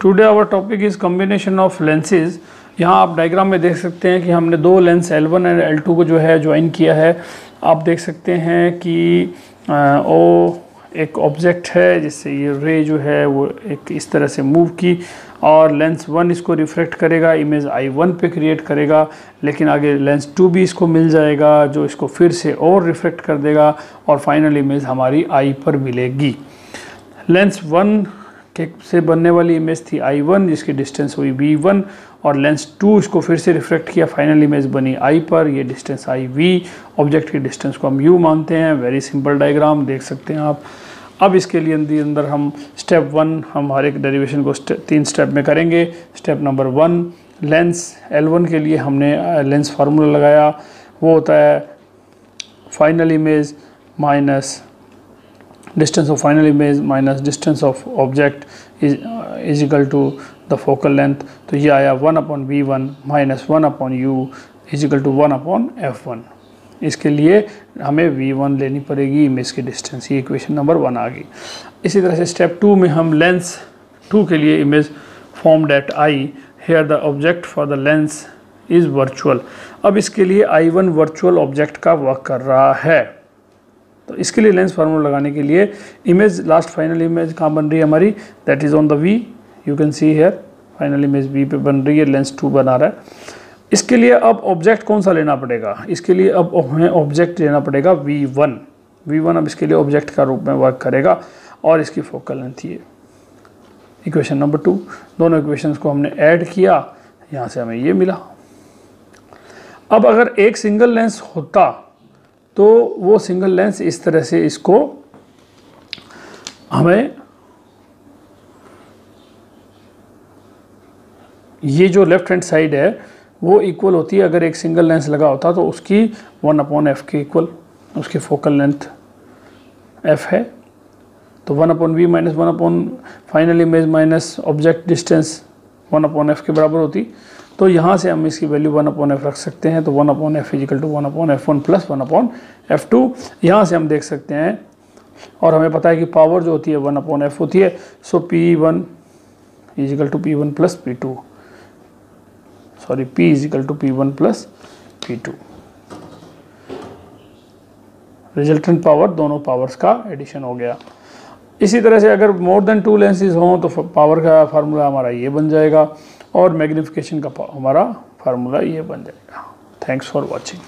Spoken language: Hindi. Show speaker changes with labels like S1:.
S1: Today our topic is combination of lenses यहाँ आप डायग्राम में देख सकते हैं कि हमने दो लेंस L1 एंड L2 को जो है ज्वाइन किया है। आप देख सकते हैं कि वो एक ऑब्जेक्ट है, जिससे ये रे जो है, वो एक इस तरह से मूव की और लेंस वन इसको रिफ्लेक्ट करेगा इमेज आई वन पे क्रिएट करेगा, लेकिन आगे लेंस टू भी इसको मिल जाएगा, जो इसको फिर से और रिफ्लेक्ट कर देगा और फाइनल इमेज हमारी आई पर मिलेगी। लेंस वन के से बनने वाली इमेज थी आई वन जिसकी डिस्टेंस हुई वी वन और लेंस टू इसको फिर से रिफ्लेक्ट किया फाइनल इमेज बनी आई पर ये डिस्टेंस आई वी ऑब्जेक्ट की डिस्टेंस को हम यू मानते हैं वेरी सिंपल डायग्राम देख सकते हैं आप। अब इसके लिए अंदर हम स्टेप वन हम हर एक डेरिवेशन को स्टे, तीन स्टेप में करेंगे। Step number one lens L one के लिए हमने लेंस फार्मूला लगाया। वो होता है final image minus distance of final image minus distance of object is uh, is equal to the focal length. तो ये आया one upon V one minus one upon U is equal to one upon F one इसके लिए हमें वी वन लेनी पड़ेगी इमेज की डिस्टेंस ये इक्वेशन नंबर वन आ गई। इसी तरह से स्टेप टू में हम लेंस टू के लिए image form that I here the object for the lens is virtual अब इसके लिए आई वन वर्चुअल ऑब्जेक्ट का वर्क कर रहा है। तो इसके लिए लेंस फार्मूला लगाने के लिए इमेज लास्ट फाइनल इमेज कहाँ बन रही है हमारी? That is on the V you can see here final image V पे बन रही है लेंस टू बना रहा है। इसके लिए अब ऑब्जेक्ट कौन सा लेना पड़ेगा? इसके लिए अब हमें ऑब्जेक्ट लेना पड़ेगा वी वन वी वन अब इसके लिए ऑब्जेक्ट का रूप में वर्क करेगा और इसकी फोकल लेंथ ये। इक्वेशन नंबर टू दोनों इक्वेशंस को हमने ऐड किया, यहाँ से हमें ये मिला। अब अगर एक सिंगल लेंस होता तो वो सिंगल लेंस इस तरह से इसको हमें ये जो लेफ़्ट हैंड साइड है, वो इक्वल होती है अगर एक सिंगल लेंस लगा होता तो उसकी वन अपॉन एफ़ के इक्वल उसकी फोकल लेंथ एफ़ है। तो one upon V minus one upon final image minus object distance one upon F के बराबर होती। तो यहाँ से हम इसकी वैल्यू वन अपॉन एफ़ रख सकते हैं तो one upon F is equal to one upon F one plus one upon F two यहाँ से हम देख सकते हैं, और हमें पता है कि पावर जो होती है वन अपॉन एफ़ होती है so P one is equal to P one plus P two sorry P is equal to P one plus P two resultant power दोनों पावर्स का एडिशन हो गया. इसी तरह से अगर मोर देन टू लेंसेज हों तो पावर का फार्मूला हमारा ये बन जाएगा. और मैग्नीफिकेशन का हमारा फार्मूला ये बन जाएगा। Thanks for watching